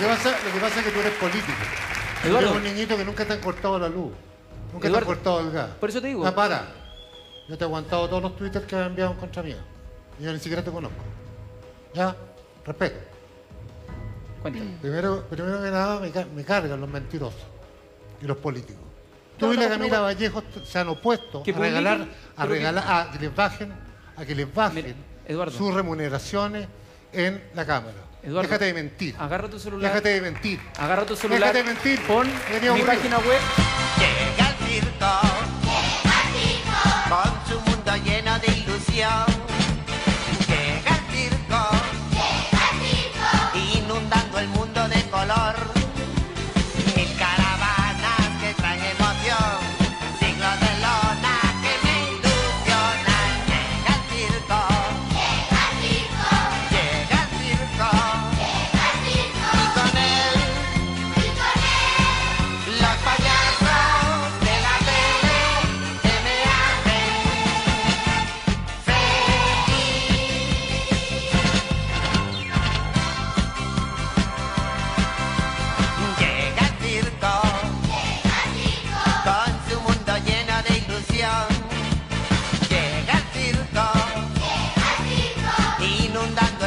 que pasa, lo que pasa es que tú eres político. Tú Eduardo. eres un niñito que nunca te han cortado la luz. Nunca Eduardo, te han cortado el gas. por eso te digo. Ah, para. Yo te he aguantado todos los twitters que me han enviado en contra mía. Y yo ni siquiera te conozco. ¿Ya? Respeto. Cuéntame. Primero, primero que nada me, ca- me cargan los mentirosos y los políticos. Tú y la Camila. Vallejo se han opuesto a regalar, a regalar, a que les bajen, a que les bajen Mira, sus remuneraciones en la Cámara. Eduardo, Déjate de mentir. Agarra tu celular. Déjate de mentir. Agarra tu celular. Déjate de mentir. Pon Venía mi página web. Llega el circo. Con su mundo lleno de ilusión. inundación.